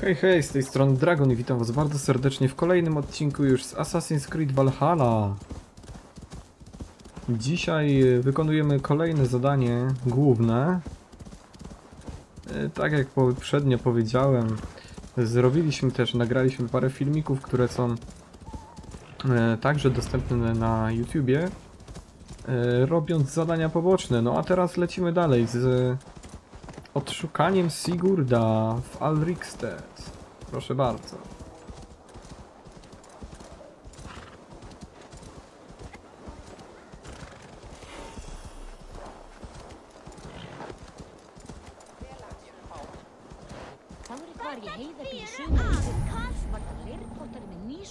Hej, hej, z tej strony Dragon i witam was bardzo serdecznie w kolejnym odcinku już z Assassin's Creed Valhalla. Dzisiaj e, wykonujemy kolejne zadanie główne. E, Tak jak poprzednio powiedziałem, zrobiliśmy też, nagraliśmy parę filmików, które są e, także dostępne na YouTubie, robiąc zadania poboczne. No a teraz lecimy dalej z Odszukaniem Sigurda w Alrikstead. Proszę bardzo.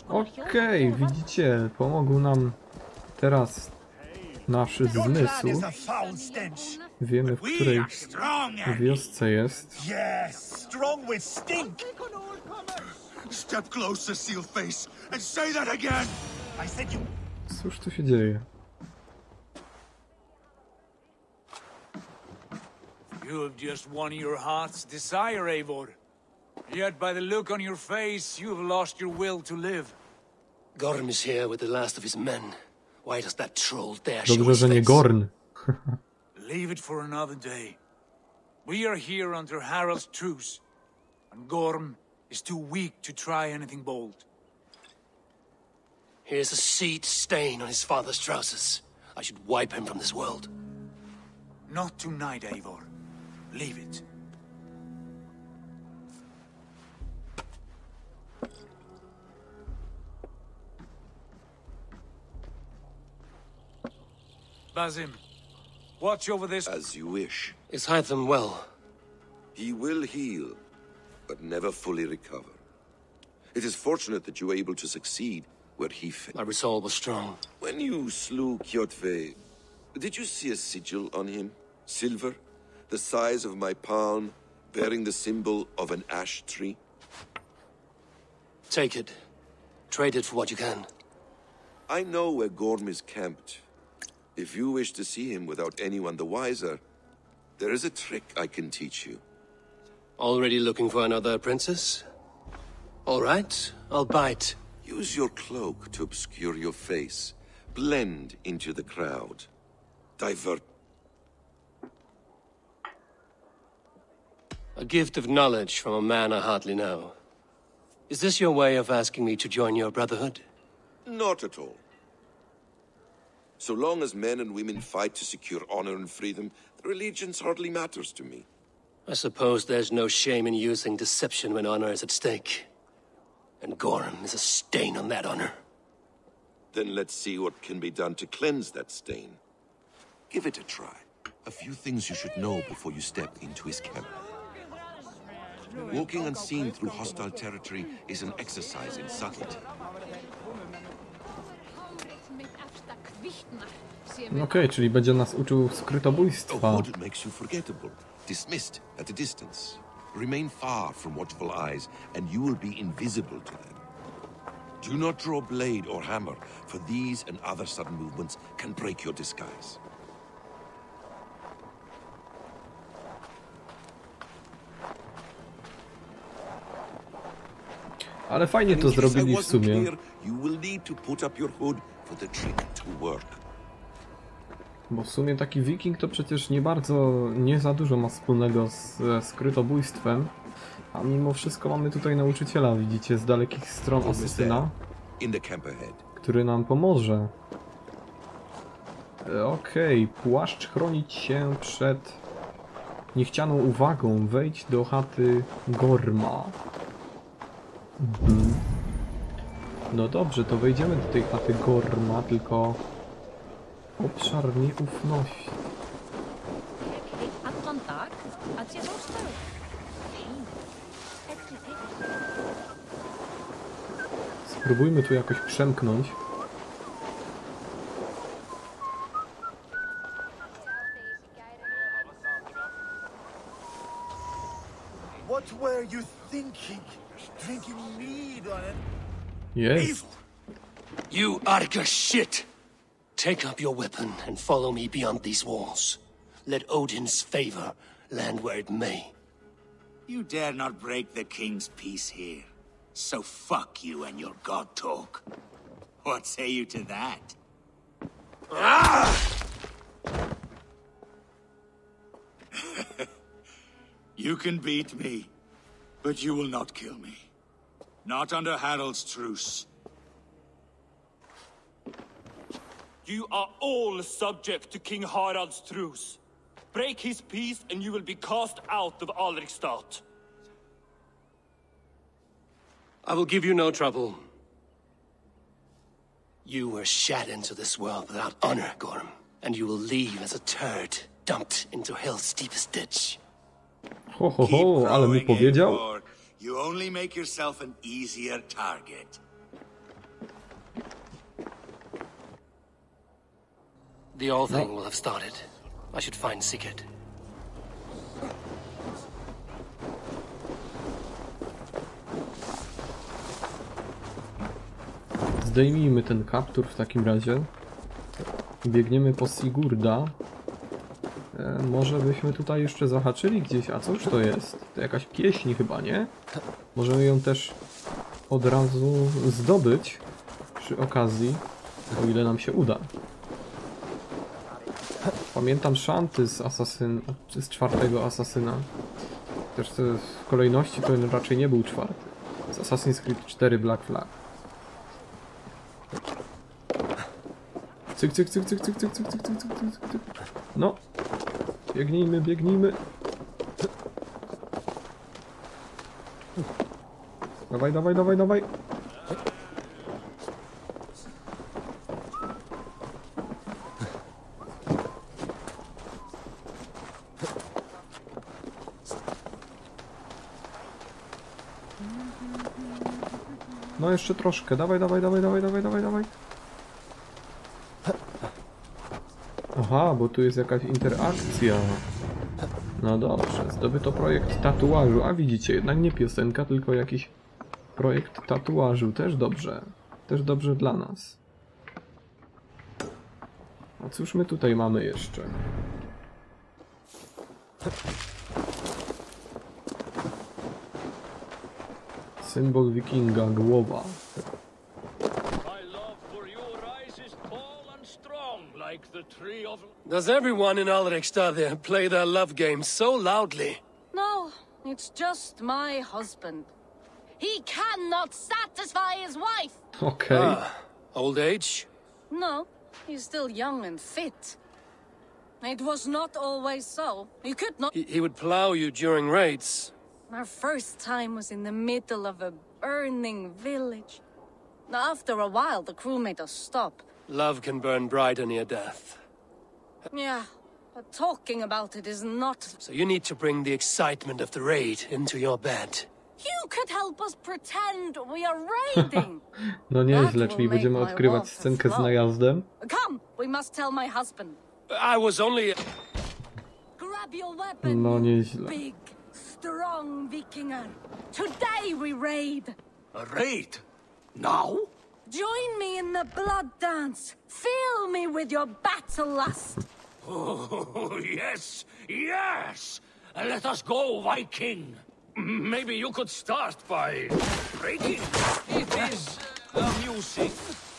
Okej, okay, widzicie, pomogł nam teraz nasz zmysł. Is a foul stench. Wiemy, w We której are strong wiosce jest. yes, strong with stink. Step closer, seal face, and say that again! I said you. Cóż tu się dzieje? You have just won your heart's desire, Eivor. Yet by the look on your face, you have lost your will to live. Gorm is here with the last of his men. Why does that troll dare show Dobrze, his że nie? Gorn. Leave it for another day. We are here under Harald's truce, and Gorm is too weak to try anything bold. Here's a seed stain on his father's trousers. I should wipe him from this world. Not tonight, Eivor. Leave it. Basim, watch over this. As you wish. Is Hytham well? He will heal, but never fully recover. It is fortunate that you were able to succeed where he failed. My resolve was strong. When you slew Kjotve, did you see a sigil on him? Silver? The size of my palm, bearing the symbol of an ash tree? Take it. Trade it for what you can. I know where Gorm is camped. If you wish to see him without anyone the wiser, there is a trick I can teach you. Already looking for another princess? All right, I'll bite. Use your cloak to obscure your face. Blend into the crowd. Divert. A gift of knowledge from a man I hardly know. Is this your way of asking me to join your brotherhood? Not at all. So long as men and women fight to secure honor and freedom, their allegiance hardly matters to me. I suppose there's no shame in using deception when honor is at stake. And Gorm is a stain on that honor. Then let's see what can be done to cleanse that stain. Give it a try. A few things you should know before you step into his camp. Walking unseen through hostile territory is an exercise in subtlety. Okej, czyli będzie nas uczył skrytobójstwa. dismissed at a distance. Remain far from watchful eyes, and you will be invisible to them. Do not draw blade or hammer, for these and other sudden movements can break your disguise. Ale fajnie to zrobili w sumie. you will need to put up your hood for the trick to work. Bo w sumie taki wiking to przecież nie bardzo, nie za dużo ma wspólnego z e, skrytobójstwem. A mimo wszystko mamy tutaj nauczyciela, widzicie, z dalekich stron asesyna, który nam pomoże. E, Okej, płaszcz chronić się przed niechcianą uwagą. Wejdź do chaty Gorma. Mhm. No dobrze, to wejdziemy do tej chaty Gorma, tylko obszar nieufności. róstaður. Spróbujmy tu jakoś przemknąć. What were you thinking? Drinking mead on it? Jest. You Arga shit! Take up your weapon and follow me beyond these walls. Let Odin's favor land where it may. You dare not break the king's peace here. So fuck you and your god talk. What say you to that? Ah! you can beat me, but you will not kill me. Not under Harald's truce. You are all subject to King Harald's truce. Break his peace and you will be cast out of Alrikstad. I will give you no trouble. You were shat into this world without honor, Gorm, and you will leave as a turd dumped into hell's deepest ditch. Ho, ho, Keep ho, ale mu growing, powiedział. Eivor. You only make yourself an easier target. The Althing will have started. I should find Sigurd. Zdejmijmy ten kaptur w takim razie. Biegniemy po Sigurda. E, może byśmy tutaj jeszcze zahaczyli gdzieś. A cóż to jest? To jakaś pieśń chyba, nie? Możemy ją też od razu zdobyć przy okazji, o ile nam się uda. Pamiętam szanty z Asasyn, z czwartego Asasyna. Też w kolejności to raczej nie był czwarty. Z Assassin's Creed 4 Black Flag. Cyk, cyk, cyk, cyk, cyk, cyk, cyk, cyk, cyk, cyk, cyk. No. Biegnijmy, biegnijmy. Dawaj, dawaj, dawaj, dawaj. No jeszcze troszkę. Dawaj, dawaj, dawaj, dawaj, dawaj, dawaj, dawaj. Aha, bo tu jest jakaś interakcja. No dobrze, zdobyto projekt tatuażu. A widzicie, jednak nie piosenka, tylko jakiś projekt tatuażu. Też dobrze. Też dobrze dla nas. A cóż my tutaj mamy jeszcze? Symbol wikinga, głowa. Does everyone in Alrikstad there play their love game so loudly? No, it's just my husband. He cannot satisfy his wife. Okay. Ah, old age? No, he's still young and fit. It was not always so. He could not. He, he would plow you during raids. Our first time was in the middle of a burning village. After a while, the crew made us stop. Love can burn brighter near death. Yeah, but talking about it is not. So you need to bring the excitement of the raid into your bed. You could help us pretend we are raiding. No nieźle, czyli będziemy odkrywać scenkę z najazdem. Come, we must tell my husband. I was only... Grab your weapon. No you nieźle. Big, strong Vikinger. Today we raid. A raid? Now? Join me in the blood dance. Fill me with your battle lust. Oh, yes, yes! Let us go, Viking! Maybe you could start by raiding. It is amusing,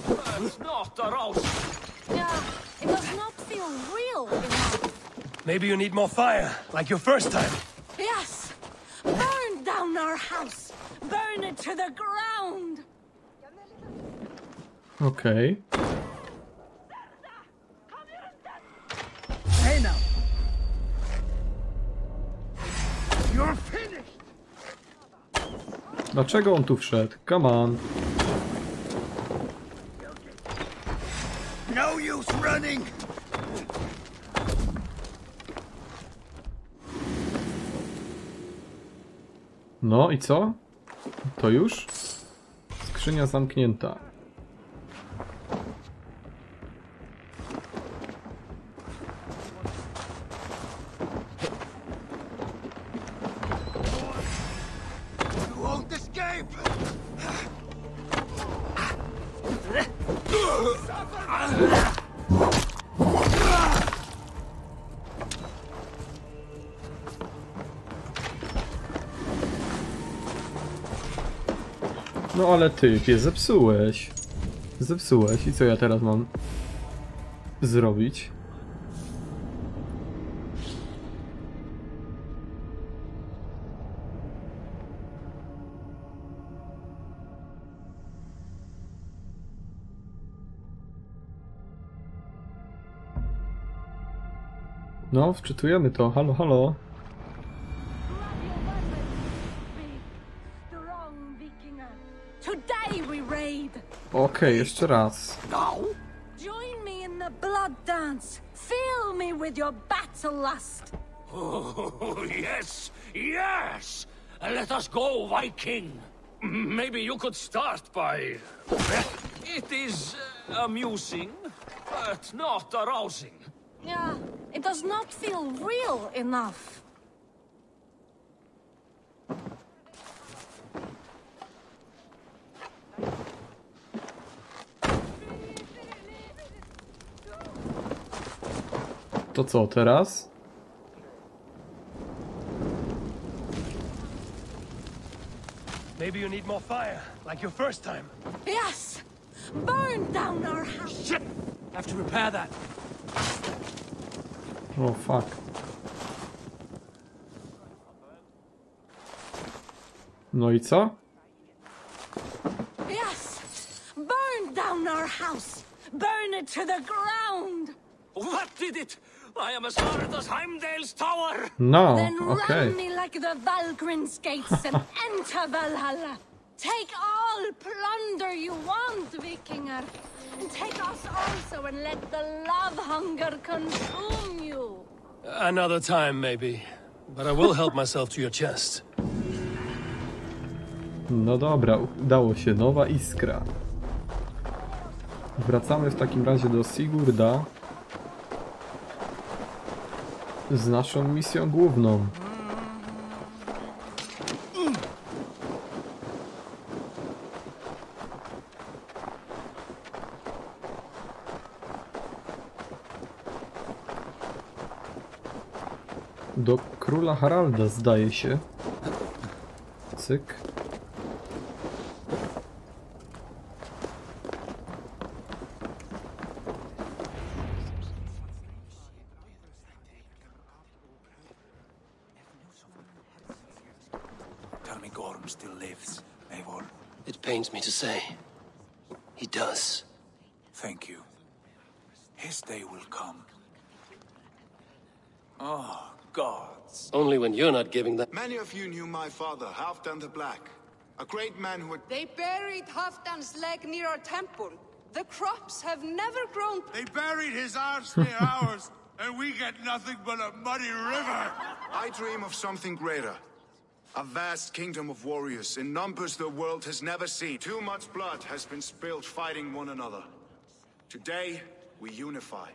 but not arousing. Yeah, it does not feel real enough. Maybe you need more fire, like your first time. Yes! Burn down our house! Burn it to the ground! Okej. Dlaczego on tu wszedł? Come on. No use running. No i co? To już? Skrzynia zamknięta. No ale ty zepsułeś. Zepsułeś i co ja teraz mam zrobić? No, wczytujemy to. Halo, halo. Okej, jeszcze raz. Join me in the blood dance. Fill me with your battle lust. Oh, yes, yes! Let us go, Viking! Maybe you could start by. It is uh, amusing, but not arousing. Yeah, it does not feel real enough. To co teraz? Maybe you need more fire, like your first time. Yes! Burn down our house! Shit! Have to repair that. O, fuck. No i co? Yes! Burn down our house! Burn it to the ground! What did it? I am as hard as Heimdall's tower! No, Then okej. run me like the Valgrind's gates and enter Valhalla. Take all plunder you want, Vikinger. And take us also and let the love hunger consume you. Another time, maybe. But I will help myself to your chest. No dobra, udało się. Nowa iskra. Wracamy w takim razie do Sigurda. Z naszą misją główną. Do króla Haralda zdaje się. Cyk. Not giving that. Many of you knew my father, Halfdan the Black. A great man who had... They buried Halfdan's leg near our temple. The crops have never grown. They buried his arse near ours, and we get nothing but a muddy river. I dream of something greater. A vast kingdom of warriors in numbers the world has never seen. Too much blood has been spilled fighting one another. Today, we unify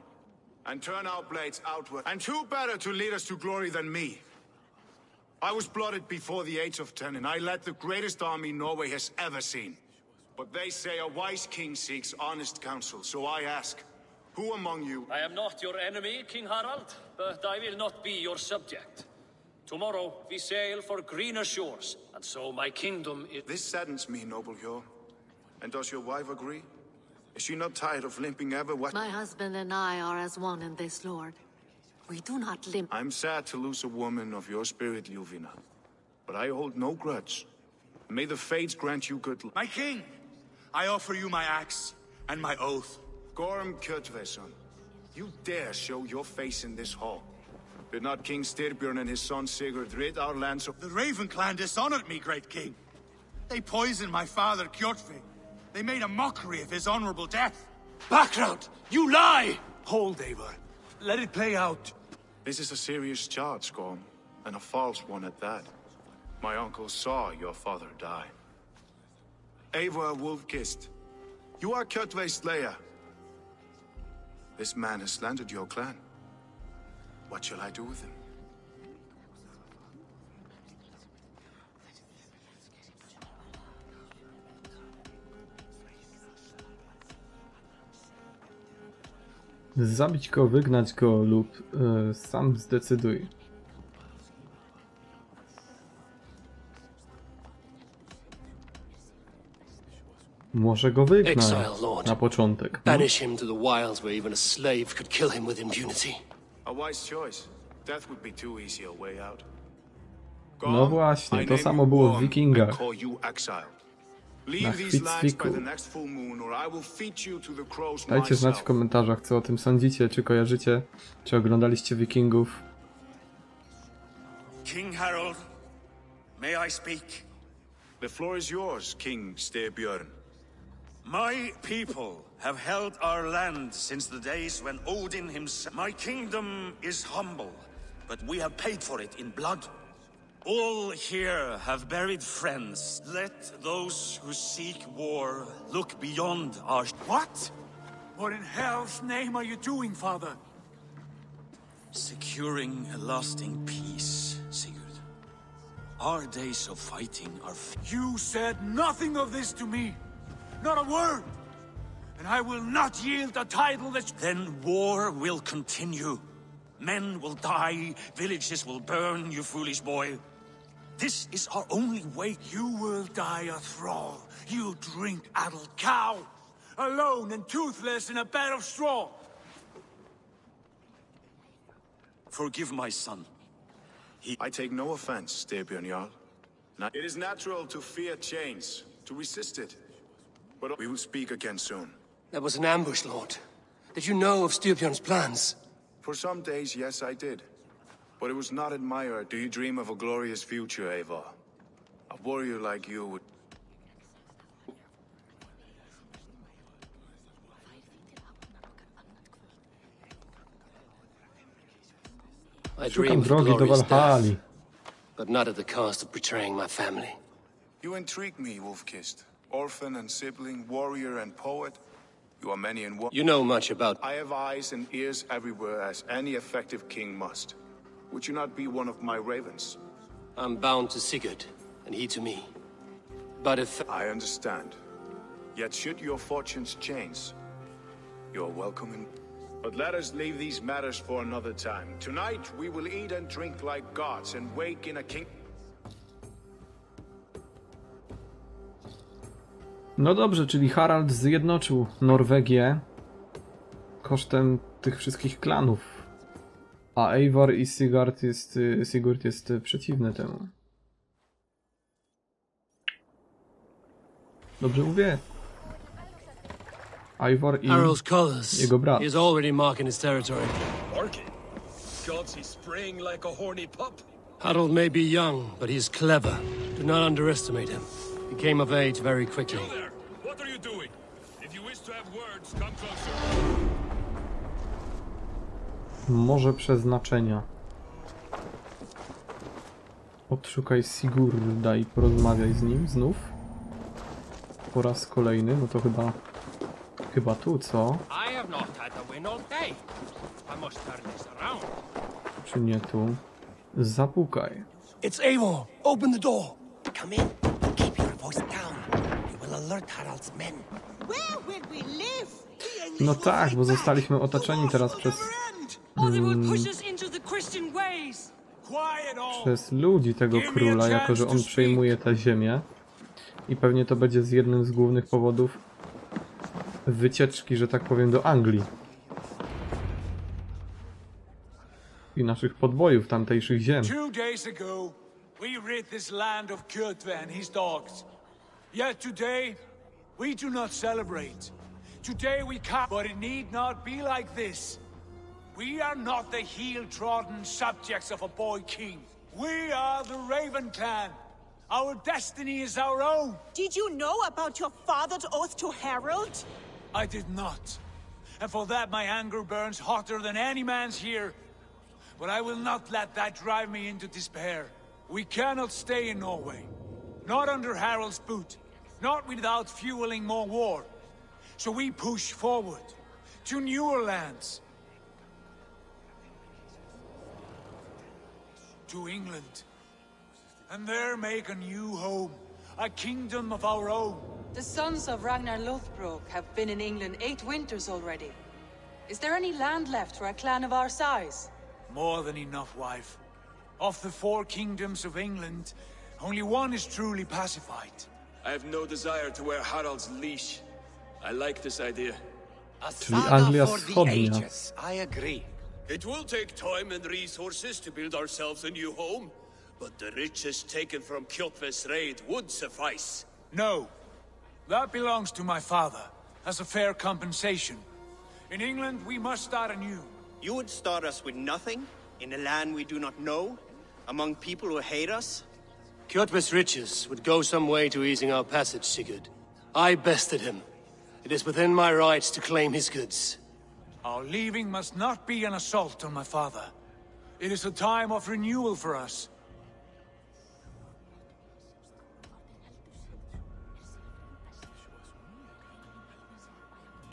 and turn our blades outward. And who better to lead us to glory than me? I was blooded before the age of ten, and I led the greatest army Norway has ever seen. But they say a wise king seeks honest counsel, so I ask, who among you I am not your enemy, King Harald, but I will not be your subject. Tomorrow we sail for greener shores, and so my kingdom is. This saddens me, noble Hjor. And does your wife agree? Is she not tired of limping ever what? My husband and I are as one in this, Lord. We do not limp. I'm sad to lose a woman of your spirit, Ljuvina. But I hold no grudge. May the fates grant you good luck. My king, I offer you my axe and my oath. Gorm Kjotveson, you dare show your face in this hall. Did not King Styrbjörn and his son Sigurd rid our lands of... The Raven clan dishonored me, great king. They poisoned my father, Kjotve. They made a mockery of his honorable death. Background! You lie! Hold, Eivor. Let it play out. This is a serious charge, Gorm, and a false one at that. My uncle saw your father die. Eivor Wolf-Kissed, you are Kjotve's slayer. This man has slandered your clan. What shall I do with him? Zabić go, wygnać go lub y, sam zdecyduj. Może go Lord. na początek. No. Banish him to the wilds where even a slave could kill him with impunity. A wise choice. Death would be too easy a way out. No właśnie, to samo było w Wikingach. Na these lands by Chwicwiku. the next full moon, or I will feed you to the crows Dajcie znać w komentarzach, co o tym sądzicie, czy kojarzycie, czy oglądaliście Wikingów. King Harald, may I speak? The floor is yours, King Styrbjörn. My people have held our land since the days when Odin himself. My kingdom is humble, but we have paid for it in blood. All here have buried friends. Let those who seek war look beyond our. What? What in hell's name are you doing, father? Securing a lasting peace, Sigurd. Our days of fighting are. f- You said nothing of this to me. Not a word. And I will not yield a title that... Then war will continue. Men will die, villages will burn, you foolish boy. This is our only way. You will die a thrall. You drink-addled cow. Alone and toothless in a bed of straw. Forgive my son. I take no offense, Styrbjörn Jarl. It is natural to fear change, to resist it. But we will speak again soon. That was an ambush, Lord. Did you know of Styrbjörn's plans? For some days, yes, I did. But it was not admired. Do you dream of a glorious future, Eivor? A warrior like you would... I dream of drogi glorious death, but not at the cost of betraying my family. You intrigue me, Wolf-Kissed. Orphan and sibling, warrior and poet. You are many in one. You know much about... I have eyes and ears everywhere, as any effective king must. Would you not be one of my ravens? I'm bound to Sigurd, and he to me. But if... I understand. Yet should your fortunes change, you're welcome in... But let us leave these matters for another time. Tonight, we will eat and drink like gods and wake in a king... No dobrze, czyli Harald zjednoczył Norwegię kosztem tych wszystkich klanów. A Eivor i Sigurd jest, y, Sigurd jest y, przeciwny temu. Dobrze mówię? Eivor i jego brat. He is already marking his territory. Marking? Gods, he's spraying like a horny pup. Harold may be young, but he is clever. Do not underestimate him. He came of age very quickly. Morze przeznaczenia. Odszukaj Sigurda i porozmawiaj z nim znów. Po raz kolejny, no to chyba... Chyba tu, co? Czy nie tu? Zapukaj. It's Eivor! Open the door! Come in. Keep your voice down. You will alert Harald's men. Where will we live? No tak, bo zostaliśmy otoczeni teraz przez... przez ludzi tego króla, jako że on przejmuje tę ziemię. I pewnie to będzie z jednym z głównych powodów wycieczki, że tak powiem, do Anglii. I naszych podbojów tamtejszych ziem. We rid this land of Kjotve and his dogs. Yet today, we do not celebrate. Today we come, but it need not be like this. We are not the heel-trodden subjects of a boy king. We are the Raven clan. Our destiny is our own. Did you know about your father's oath to Harald? I did not. And for that my anger burns hotter than any man's here. But I will not let that drive me into despair. We cannot stay in Norway. Not under Harald's boot. Not without fueling more war. So we push forward. To newer lands. To England. And there make a new home. A kingdom of our own. The sons of Ragnar Lothbrok have been in England eight winters already. Is there any land left for a clan of our size? More than enough, wife. Of the four kingdoms of England, only one is truly pacified. I have no desire to wear Harald's leash. I like this idea. A Czyli saga Anglia for the Wschodnia. ages. I agree. It will take time and resources to build ourselves a new home, but the riches taken from Kjotve's raid would suffice. No. That belongs to my father, as a fair compensation. In England, we must start anew. You would start us with nothing? In a land we do not know? Among people who hate us? Kjotve's riches would go some way to easing our passage, Sigurd. I bested him. It is within my rights to claim his goods. Our leaving must not be an assault on my father. It is a time of renewal for us.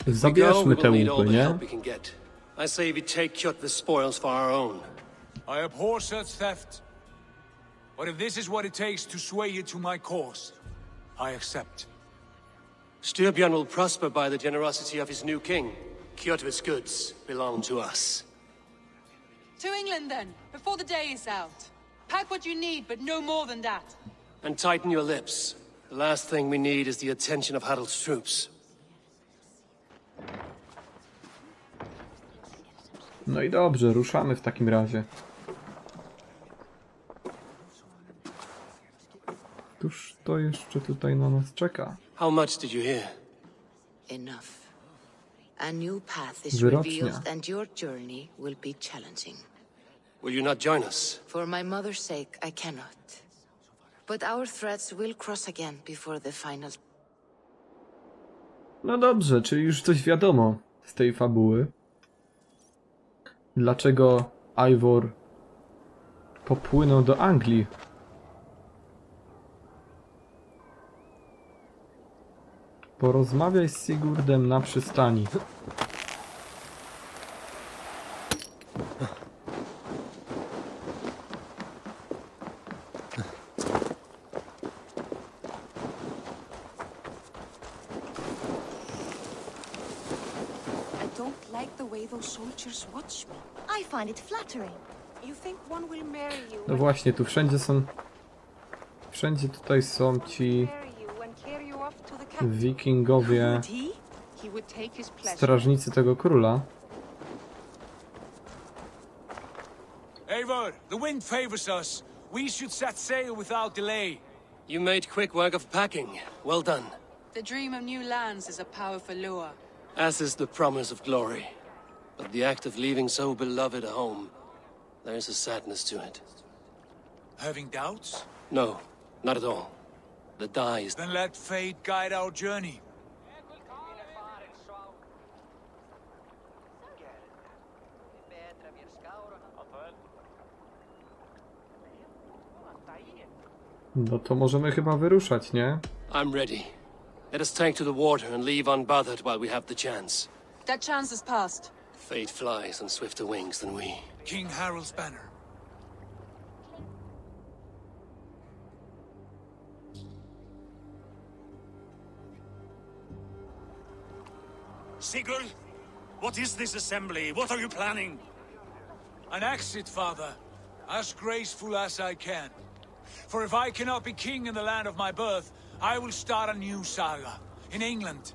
We go, Zabierzmy we te will need all the help we can get. I say we take Kjotve's spoils for our own. I abhor such theft. But if this is what it takes to sway you to my cause, I accept. Styrbjörn will prosper by the generosity of his new king. Kjotve's goods belong to us. To England then, before the day is out. Pack what you need, but no more than that. And tighten your lips. The last thing we need is the attention of Harald's troops. No i dobrze, ruszamy w takim razie. Cóż to jeszcze tutaj na nas czeka? How much did you hear? Enough. A new path is revealed and your journey will be challenging. Will you not join us? For my mother's sake, I cannot. But our threads will cross again before the final. No dobrze, czyli już coś wiadomo z tej fabuły. Dlaczego Ivor popłynął do Anglii? Porozmawiaj z Sigurdem na przystani. No właśnie, tu wszędzie są... Wszędzie tutaj są ci... wikingowie, Would he? He would take his pleasure. strażnicy tego króla. Eivor, the wind favors us. We should set sail without delay. You made quick work of packing. Well done. The dream of new lands is a powerful lure. As is the promise of glory. But the act of leaving so beloved a home, there is a sadness to it. Having doubts? No, not at all. The die is... Then let fate guide our journey. No to możemy chyba wyruszać, nie? I'm ready. Let us take to the water and leave unbothered while we have the chance. That chance is past. Fate flies on swifter wings than we. King Harald's banner. Sigurd, what is this assembly? What are you planning? An exit, father. As graceful as I can. For if I cannot be king in the land of my birth, I will start a new saga. In England.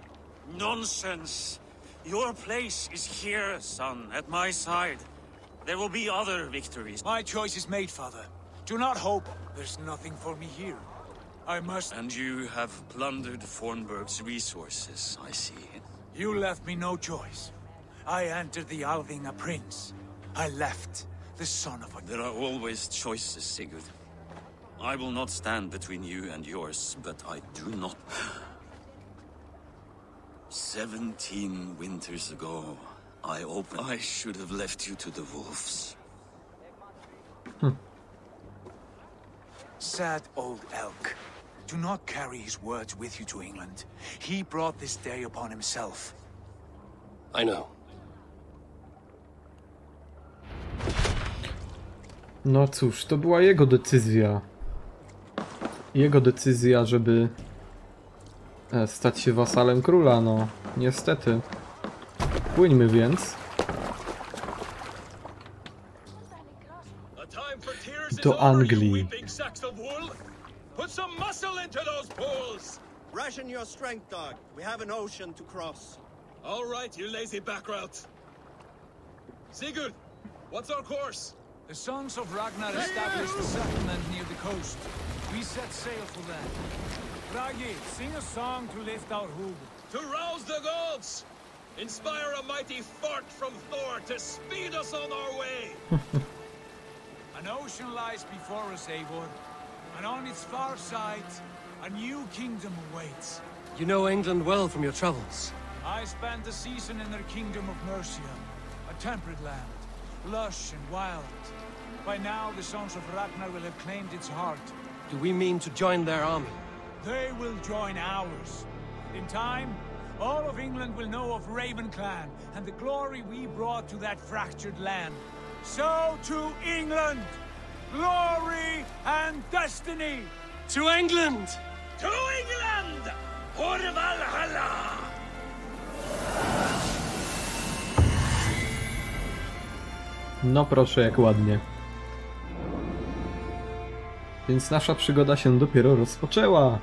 Nonsense. Your place is here, son, at my side. There will be other victories. My choice is made, father. Do not hope. There's nothing for me here. I must... And you have plundered Fornburg's resources, I see. You left me no choice. I entered the Althing a prince. I left the son of a... There are always choices, Sigurd. I will not stand between you and yours, but I do not... Seventeen winters ago, I opened... I should have left you to the wolves. Hmm. Sad old elk. Do not carry his words with you to England. He brought this day upon himself. I know. No cóż, to była jego decyzja. Jego decyzja, żeby e, stać się wasalem króla, no niestety. Płyńmy więc do Anglii. Ration your strength, dog. We have an ocean to cross. All right, you lazy back backrout. Sigurd, what's our course? The Sons of Ragnar established a settlement near the coast. We set sail for them. Bragi, sing a song to lift our hood. To rouse the gods! Inspire a mighty fart from Thor to speed us on our way! An ocean lies before us, Eivor. And on its far side, a new kingdom awaits. You know England well from your travels. I spent a season in their kingdom of Mercia, a temperate land, lush and wild. By now, the Sons of Ragnar will have claimed its heart. Do we mean to join their army? They will join ours. In time, all of England will know of Raven Clan and the glory we brought to that fractured land. So to England! Glory and destiny! To England! To Valhalla! No proszę, jak ładnie. Więc nasza przygoda się dopiero rozpoczęła.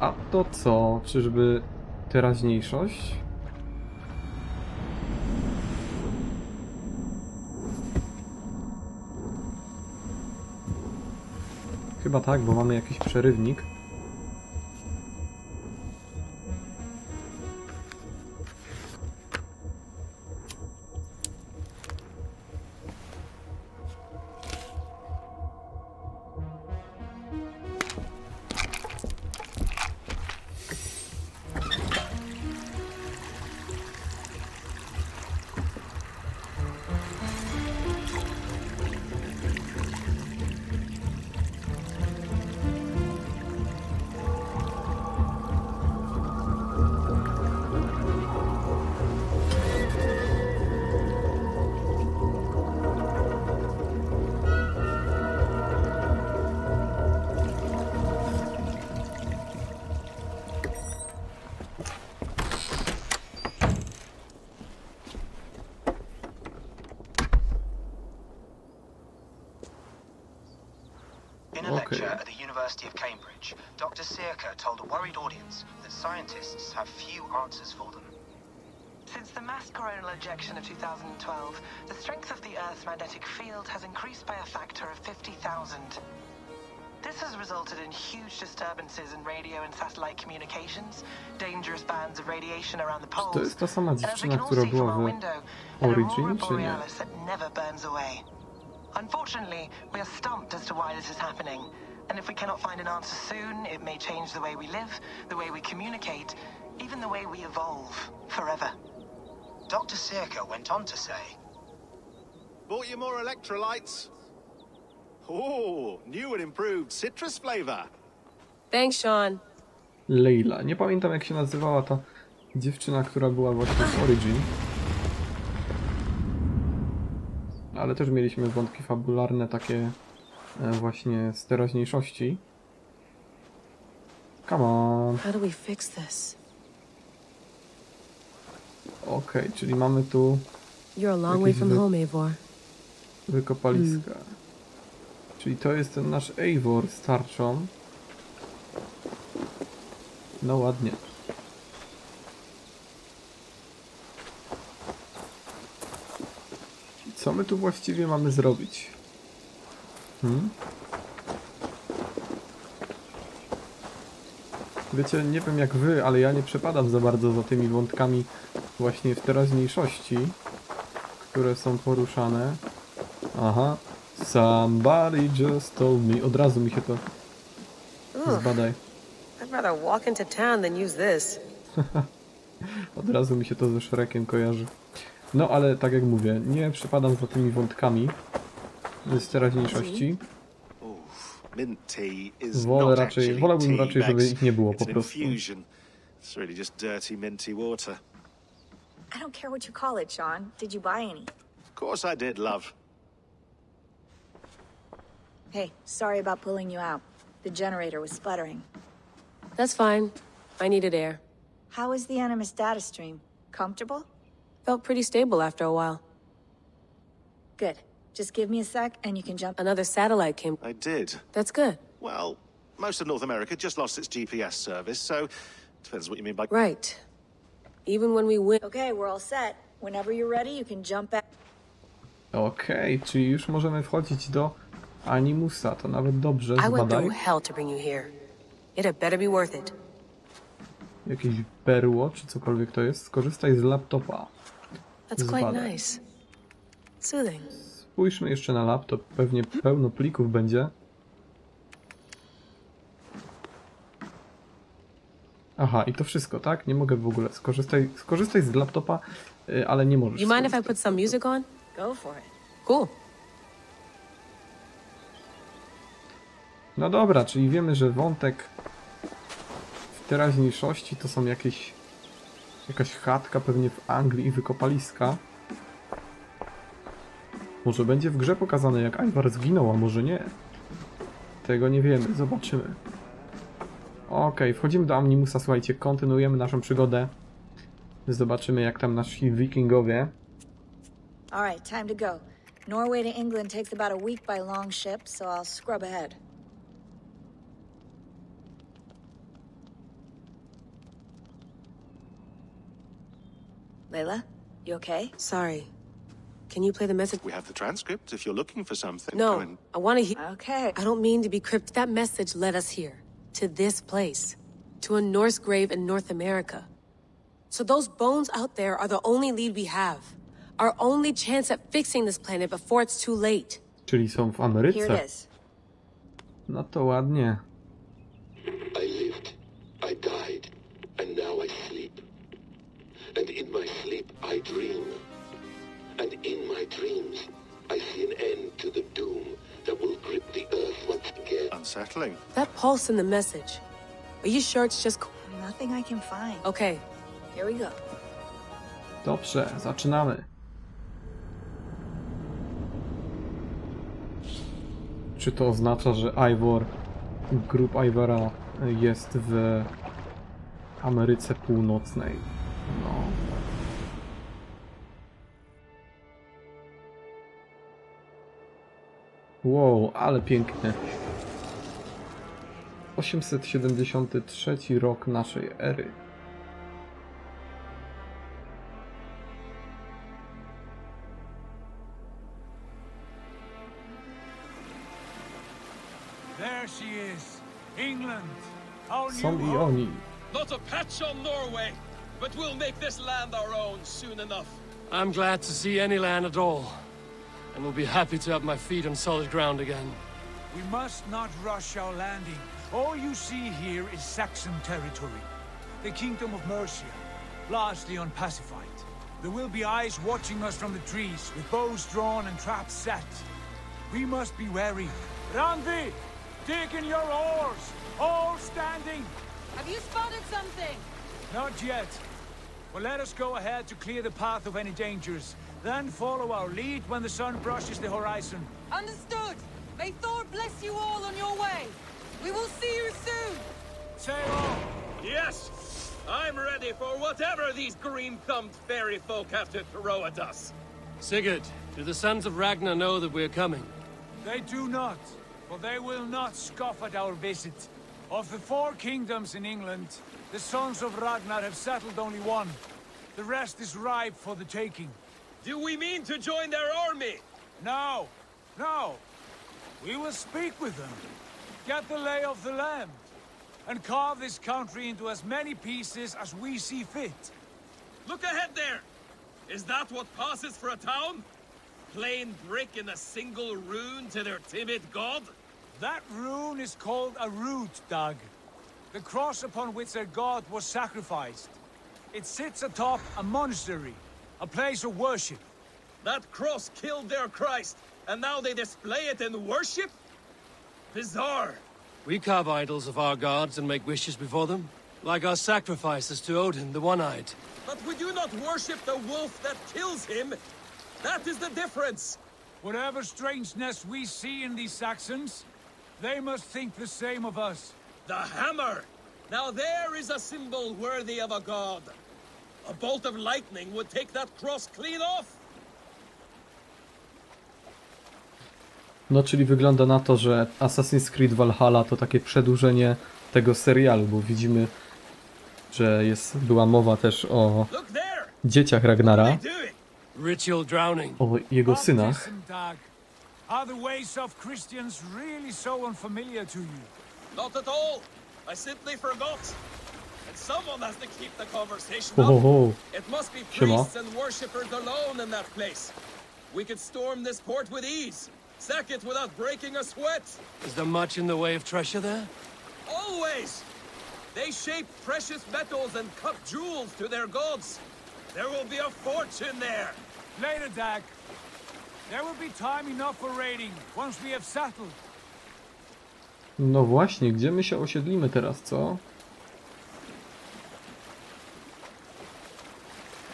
A to co? Czyżby teraźniejszość? Chyba tak, bo mamy jakiś przerywnik. Earth's magnetic field has increased by a factor of 50,000. This has resulted in huge disturbances in radio and satellite communications, dangerous bands of radiation around the poles, To jest ta sama and as we dziewczyna, can all która see from była our w window, an aurora Origin, czy nie? borealis that never burns away. Unfortunately, we are stumped as to why this is happening. And if we cannot find an answer soon, it may change the way we live, the way we communicate, even the way we evolve, forever. Dr. Sirka went on to say, Bought you more electrolytes? Oh, new and improved citrus flavor. Thanks, Sean. Leila. Nie pamiętam jak się nazywała ta dziewczyna, która była właśnie w Origin. Ale też mieliśmy wątki fabularne takie e, właśnie z teraźniejszości. Come on. How do we fix this? Okej, czyli mamy tu You're a long way from home, Eivor. Wykopaliska. Czyli to jest ten nasz Eivor z tarczą. No ładnie. Co my tu właściwie mamy zrobić? Hmm? Wiecie, nie wiem jak wy, ale ja nie przepadam za bardzo za tymi wątkami właśnie w teraźniejszości, które są poruszane. Aha. Somebody just told me. Od razu mi się to zbadaj. I'd rather walk into town than use this. Od razu mi się to ze Shrekiem kojarzy. No ale tak jak mówię, nie przepadam za tymi wątkami z teraźniejszości. Wolę not raczej, actually wolałbym raczej, żeby ich nie było po prostu. It's really just dirty minty water. I don't care what you call it, Sean. Did you buy any? Of course I did, love. Hey, sorry about pulling you out. The generator was sputtering. That's fine. I needed air. How is the Animus data stream? Comfortable? Felt pretty stable after a while. Good. Just give me a sec and you can jump. Another satellite came. I did. That's good. Well, most of North America just lost its GPS service, so depends what you mean by. Right. Even when we win. Okay, we're all set. Whenever you're ready, you can jump back. Okej, czyli już możemy wchodzić do Animusa, to nawet dobrze, zbadaj. Jakieś berło, czy cokolwiek to jest. Skorzystaj z laptopa. Zbadaj. Spójrzmy jeszcze na laptop, pewnie pełno plików będzie. Aha, i to wszystko, tak? Nie mogę w ogóle. Skorzystaj, skorzystaj z laptopa, y, ale nie możesz. You mind if I put some music on? Go for it. Cool. No dobra, czyli wiemy, że wątek w teraźniejszości to są jakieś jakaś chatka pewnie w Anglii i wykopaliska. Może będzie w grze pokazane jak Ivar zginął, a może nie. Tego nie wiemy, zobaczymy. Okej, wchodzimy do Amnimusa, słuchajcie, kontynuujemy naszą przygodę. Zobaczymy jak tam nasi wikingowie. All right, time to go. Norway to England takes about a week by long ship, so I'll scrub ahead. Layla, you okay? Sorry. Can you play the message? We have the transcript if you're looking for something. No, I mean, I want to hear. Okay. I don't mean to be cryptic. That message led us here, to this place, to a Norse grave in North America. So those bones out there are the only lead we have. Our only chance at fixing this planet before it's too late. Czyli są w Ameryce. Here Ameryce. it is. No to ładnie. I lived, I died, and now I sleep. And in my sleep I dream. And in my dreams I see an end to the doom that will grip the earth once again. unsettling. That pulse in the message. Are you sure it's just. Nothing I can find. Okay. Here we go. Dobrze, zaczynamy. Czy to oznacza, że Ivor, grup Ivora jest w Ameryce Północnej? Wow, ale pięknie. 873 rok naszej ery. There she is. England. Our Są new i oni. Not a patch on Norway, but we'll make this land our own soon enough. I'm glad to see any land at all, and will be happy to have my feet on solid ground again. We must not rush our landing. All you see here is Saxon territory. The Kingdom of Mercia, largely unpacified. There will be eyes watching us from the trees, with bows drawn and traps set. We must be wary. Randvi, dig in your oars, all standing. Have you spotted something? Not yet. Well, let us go ahead to clear the path of any dangers. Then follow our lead when the sun brushes the horizon. Understood. May Thor bless you all on your way. We will see you soon. Sail on. Yes! I'm ready for whatever these green-thumbed fairy folk have to throw at us. Sigurd, do the sons of Ragnar know that we're coming? They do not, for they will not scoff at our visit. Of the four kingdoms in England, the sons of Ragnar have settled only one. The rest is ripe for the taking. Do we mean to join their army? No, no. We will speak with them, get the lay of the land, and carve this country into as many pieces as we see fit. Look ahead there! Is that what passes for a town? Plain brick in a single rune to their timid god? That rune is called a rood, Dag. The cross upon which their god was sacrificed. It sits atop a monastery, a place of worship. That cross killed their Christ, and now they display it in worship? Bizarre. We carve idols of our gods and make wishes before them, like our sacrifices to Odin, the One-Eyed. But we do not worship the wolf that kills him. That is the difference. Whatever strangeness we see in these Saxons, they must think the same of us. The hammer! Now there is a symbol worthy of a god. A bolt of lightning would take that cross clean off. No, czyli wygląda na to, że Assassin's Creed Valhalla to takie przedłużenie tego serialu, bo widzimy, że jest, była mowa też o dzieciach Ragnara, o jego synach. Listen, Dag. Are the ways of Christians really so unfamiliar to you? Not at all. I simply forgot. And someone has to keep the conversation Ho, ho, up. ho. It must be Siema. priests and worshippers alone in that place. We could storm this port with ease. Sack it without breaking a sweat. Is there much in the way of treasure there? Always! They shape precious metals and cut jewels to their gods. There will be a fortune there. Later, Dag. There will be time enough for raiding once we have settled. No właśnie, gdzie my się osiedlimy teraz, co?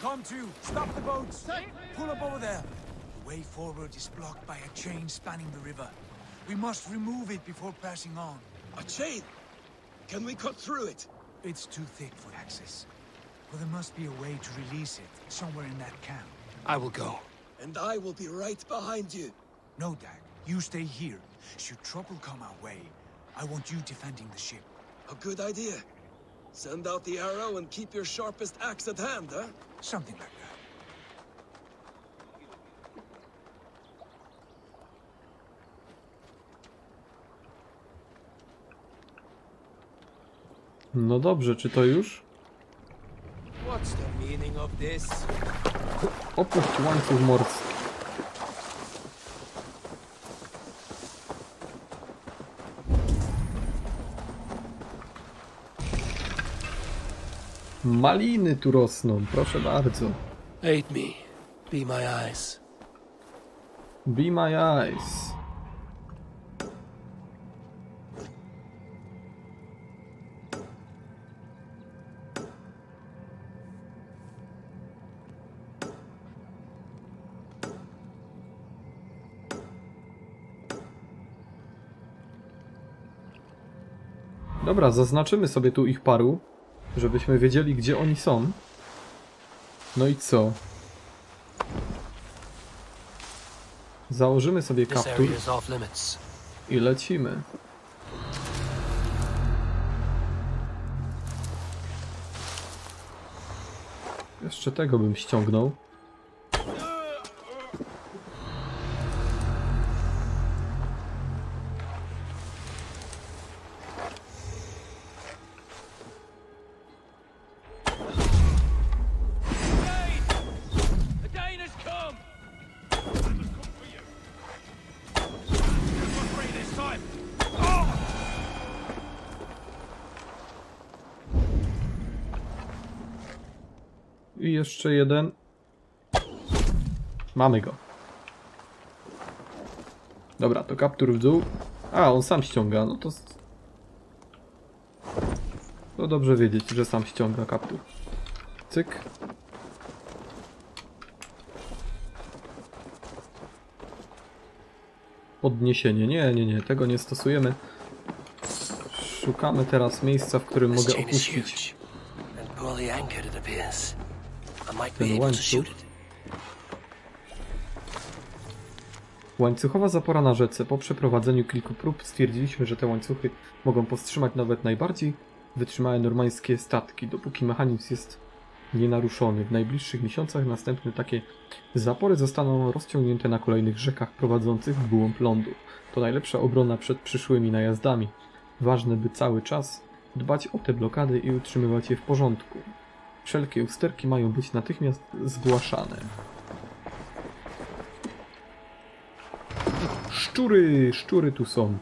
Come to. Stop the boats. Pull up over there. The way forward is blocked by a chain spanning the river. We must remove it before passing on. A chain? Can we cut through it? It's too thick for access. But there must be a way to release it somewhere in that camp. I will go. And I will be right behind you. No, Dag. You stay here. Should trouble come our way, I want you defending the ship. A good idea. Send out the arrow and keep your sharpest axe at hand, huh? Something like that. No dobrze, czy to już? What's the meaning of this? Opuść łańcuch morski. Maliny tu rosną, proszę bardzo. Aid me. Be my eyes. Be my eyes. Dobra, zaznaczymy sobie tu ich paru, żebyśmy wiedzieli, gdzie oni są. No i co? Założymy sobie kaptur i lecimy. Jeszcze tego bym ściągnął. Jeden. Mamy go. Dobra, to kaptur w dół. A, on sam ściąga, no to... To dobrze wiedzieć, że sam ściąga kaptur. Cyk. Podniesienie. Nie, nie, nie, tego nie stosujemy. Szukamy teraz miejsca, w którym mogę opuścić might ten łańcuch. Łańcuchowa zapora na rzece. Po przeprowadzeniu kilku prób stwierdziliśmy, że te łańcuchy mogą powstrzymać nawet najbardziej wytrzymałe normańskie statki, dopóki mechanizm jest nienaruszony. W najbliższych miesiącach następne takie zapory zostaną rozciągnięte na kolejnych rzekach prowadzących w głąb lądu. To najlepsza obrona przed przyszłymi najazdami. Ważne, by cały czas dbać o te blokady i utrzymywać je w porządku. Wszelkie usterki mają być natychmiast zgłaszane. Szczury, szczury tu są.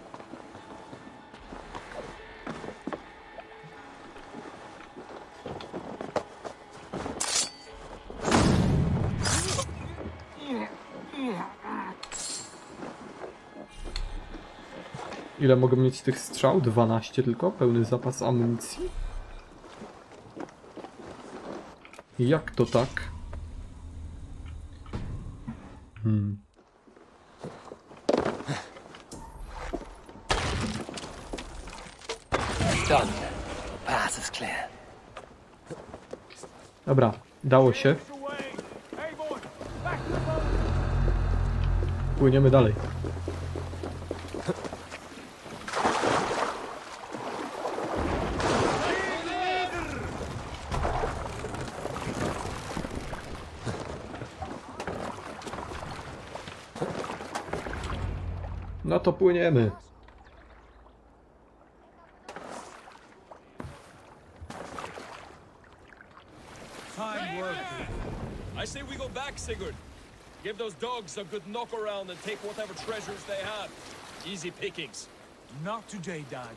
Ile mogę mieć tych strzał? 12 tylko? Pełny zapas amunicji? Jak to tak? Hmm. Dobra, dało się. Płyniemy dalej. To płyniemy. Fine work. I say we go back, Sigurd. Give those dogs a good knock around and take whatever treasures they have. Easy pickings. Not today, Dag.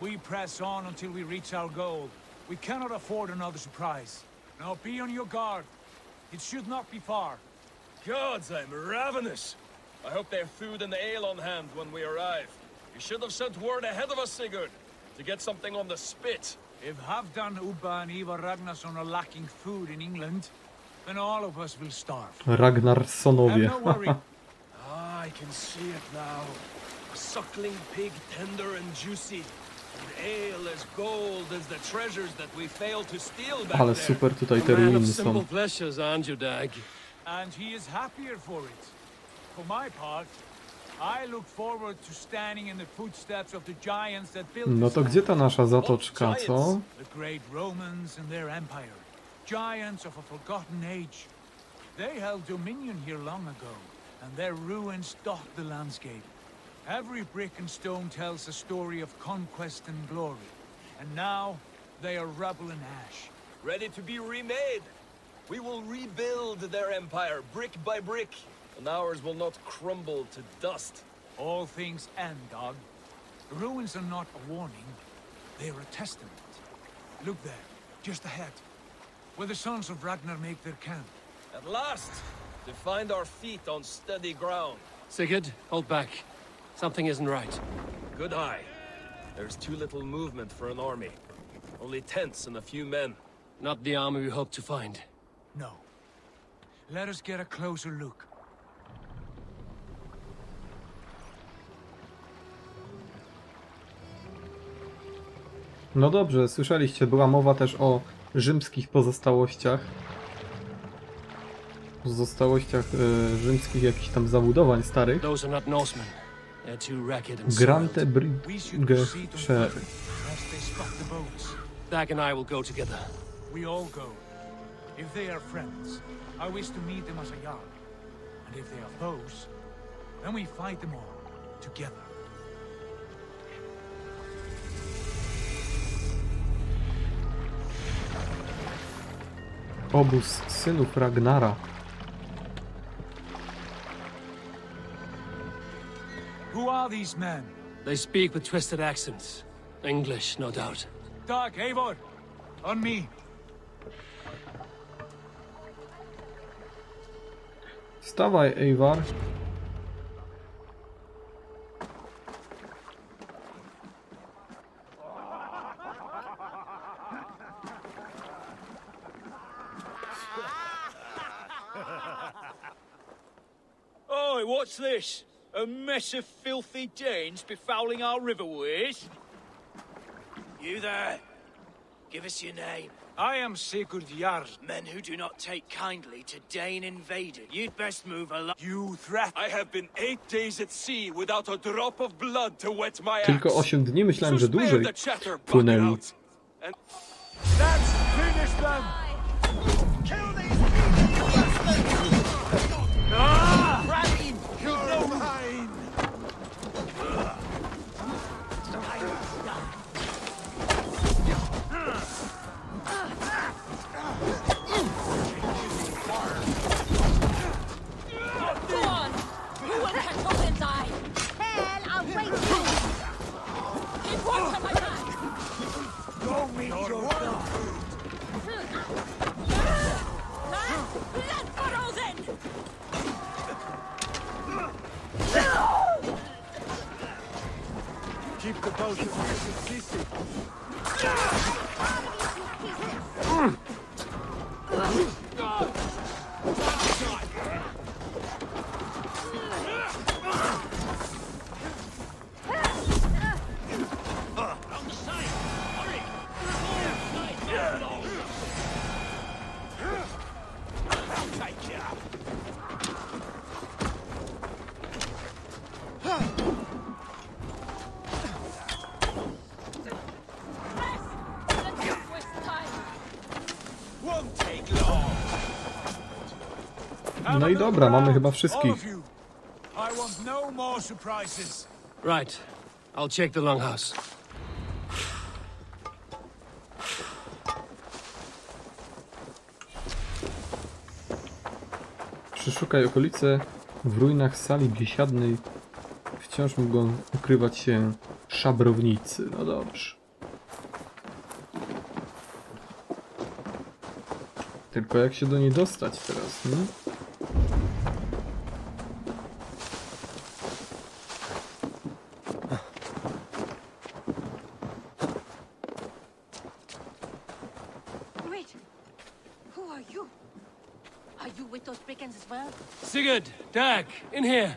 We press on until we reach our goal. We cannot afford another surprise. Now be on your guard. It should not be far. Gods, I'm ravenous. I hope they have food and ale on hand when we arrive. You should have sent word ahead of us, Sigurd, to get something on the spit. If Halfdan, Ubba, and Ivar Ragnarsson are lacking food in England, then all of us will starve. Ragnarsonowie. And no worry. Ah, I can see it now. A suckling pig tender and juicy. And ale as gold as the treasures that we failed to steal back Ale there. super tutaj te A of ruiny simple są. pleasures, aren't you, Dag? And he is happier for it. For my part, I look forward to standing in the footsteps of the giants that built No to gdzie ta nasza zatoczka, co? The great Romans and their empire. Giants of a forgotten age. They held dominion here long ago, and their ruins dot the landscape. Every brick and stone tells a story of conquest and glory. And now, they are rubble and ash. Ready to be remade. We will rebuild their empire brick by brick, and ours will not crumble to dust. All things end, Dag. The ruins are not a warning, they are a testament. Look there, just ahead, where the sons of Ragnar make their camp. At last, to find our feet on steady ground. Sigurd, hold back. Something isn't right. Good eye. There's too little movement for an army. Only tents and a few men. Not the army we hoped to find. No. Let us get a closer look. No dobrze, słyszeliście, była mowa też o rzymskich pozostałościach. Pozostałościach e, rzymskich jakichś tam zabudowań starych. Grante boats. Dag and I will go together. We all go. If they are friends, I wish to meet them as a yard. And if they are foes, then we fight them all together. Obóz synów Ragnara. Who are these men? They speak with twisted accents. English, no doubt. Doug, Eivor, on me. Wstawaj, Eivor. What's this? A mess of filthy Danes befouling our riverways? You there. Give us your name. I am Sigurd Jarl. Men who do not take kindly to Dane invaders. You'd best move along. You threat. I have been eight days at sea without a drop of blood to wet my axe. Tylko 8 dni, myślałem, że dłużej the płynęli. bucket out. And Let's finish them! Ah! Rallying! No i dobra, mamy chyba wszystkich. no. Right. I'll check the longhouse. Przeszukaj okolice w ruinach sali biesiadnej. Wciąż mogą ukrywać się szabrownicy. No dobrze. Tylko jak się do niej dostać teraz, nie? Wait. Who are you? Are you with those brigands as well? Sigurd, Dag, in here.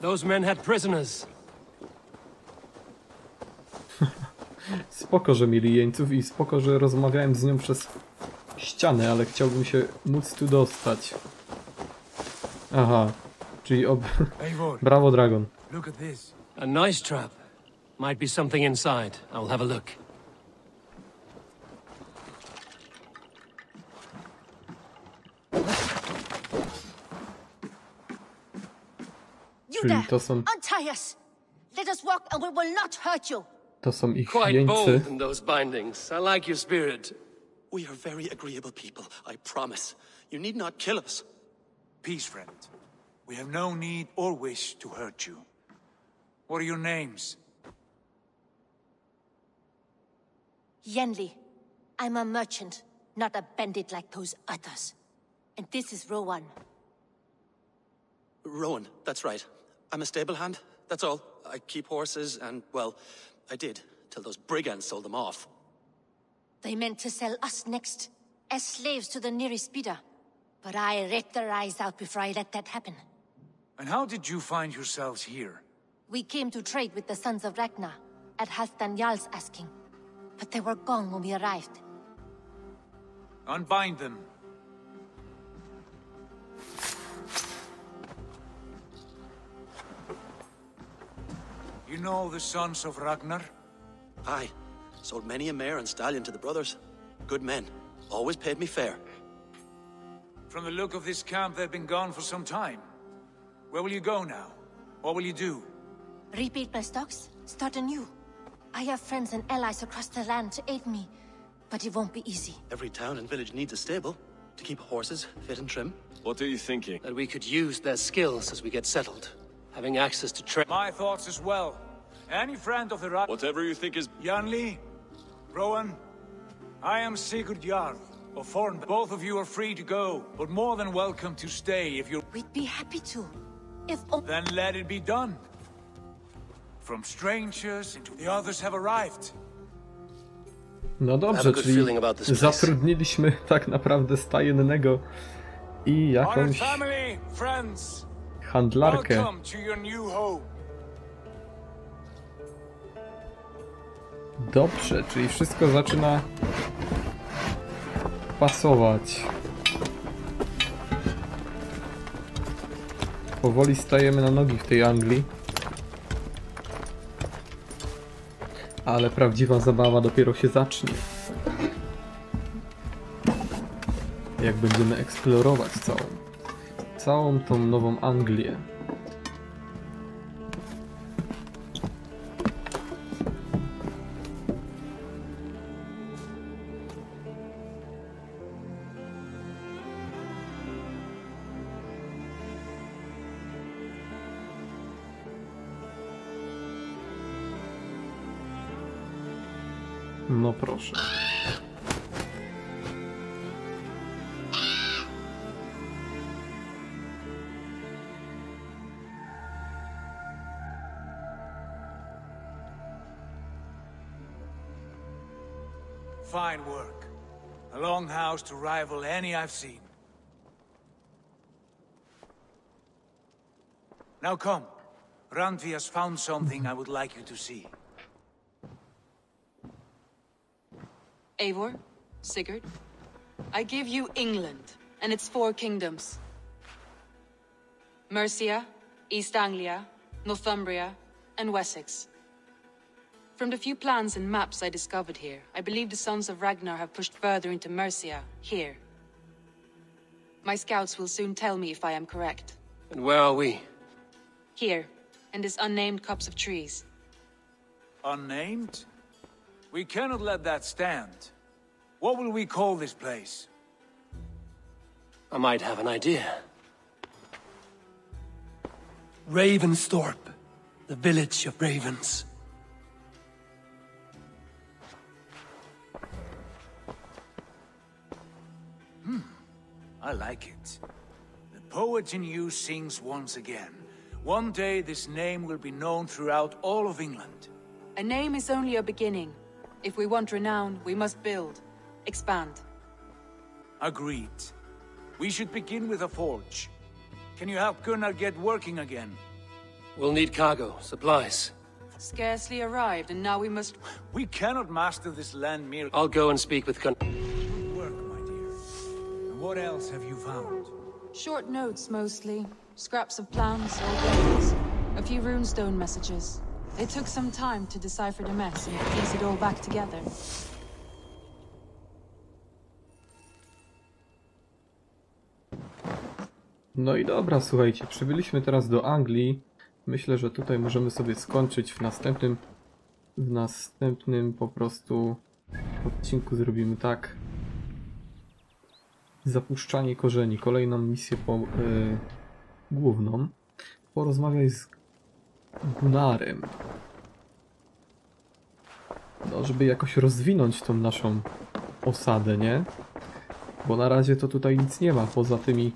Those men had prisoners. Spoko, że mieli jeńców i spoko, że rozmawiałem z nią przez ścianę, ale chciałbym się móc tu dostać. Aha, czyli ob... Eivor, Brawo, Dragon. look at this. A nice trap. Might be something inside. I'll have a look. You Czyli there! to są, Untie us! Let us walk and we will not hurt you! to są ich Quite jeńcy. bold in those bindings. I like your spirit. We are very agreeable people, I promise. You need not kill us. Peace, friend. We have no need or wish to hurt you. What are your names? Yanli, I'm a merchant, not a bandit like those others. And this is Rowan. Rowan, that's right. I'm a stable hand, that's all. I keep horses, and, well, I did, till those brigands sold them off. They meant to sell us next, as slaves to the nearest bidder. But I ripped their eyes out before I let that happen. And how did you find yourselves here? We came to trade with the Sons of Ragnar, at Halfdan Jarl's asking. But they were gone when we arrived. Unbind them. You know the Sons of Ragnar? Aye, sold many a mare and stallion to the brothers. Good men, always paid me fair. From the look of this camp, they've been gone for some time. Where will you go now? What will you do? Rebuild my stocks, start anew. I have friends and allies across the land to aid me, but it won't be easy. Every town and village needs a stable to keep horses fit and trim. What are you thinking? That we could use their skills as we get settled. Having access to trade. My thoughts as well. Any friend of the Rag... Whatever you think is... Yanli, Rowan, I am Sigurd Jarl of Forn. Both of you are free to go, but more than welcome to stay if you... We'd be happy to. If Then let it be done. From strangers into the others have arrived. No have a dobrze, good czyli feeling about this place. zatrudniliśmy tak naprawdę stajennego i jakąś family, friends, handlarkę. welcome to your new home. Dobrze, czyli wszystko zaczyna pasować. Powoli stajemy na nogi w tej Anglii. Ale prawdziwa zabawa dopiero się zacznie. Jak będziemy eksplorować całą, całą tą nową Anglię. Fine work. A longhouse to rival any I've seen. Now come. Randvi has found something I would like you to see. Eivor, Sigurd, I give you England and its four kingdoms. Mercia, East Anglia, Northumbria, and Wessex. From the few plans and maps I discovered here, I believe the Sons of Ragnar have pushed further into Mercia, here. My scouts will soon tell me if I am correct. And where are we? Here, in this unnamed copse of trees. Unnamed? We cannot let that stand. What will we call this place? I might have an idea. Ravensthorpe, the village of ravens. Hmm, I like it. The poet in you sings once again. One day this name will be known throughout all of England. A name is only a beginning. If we want renown, we must build, expand. Agreed. We should begin with a forge. Can you help Gunnar get working again? We'll need cargo, supplies. Scarcely arrived, and now we must... We cannot master this land merely... I'll go and speak with Gun- Good work, my dear. And what else have you found? Short notes, mostly. Scraps of plans, old letters. A few runestone messages. It took some time to decipher the mess and piece it all back together. No i dobra, słuchajcie, przybyliśmy teraz do Anglii. Myślę, że tutaj możemy sobie skończyć w następnym w następnym po prostu odcinku zrobimy tak. Zapuszczanie korzeni, kolejną misję po, y, główną. Porozmawiaj z Gunarem. No, żeby jakoś rozwinąć tą naszą osadę, nie? Bo na razie to tutaj nic nie ma, poza tymi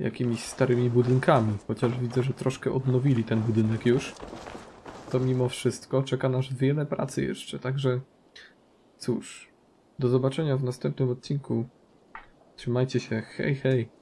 jakimiś starymi budynkami. Chociaż widzę, że troszkę odnowili ten budynek już. To mimo wszystko czeka nas wiele pracy jeszcze, także cóż. Do zobaczenia w następnym odcinku. Trzymajcie się, hej hej.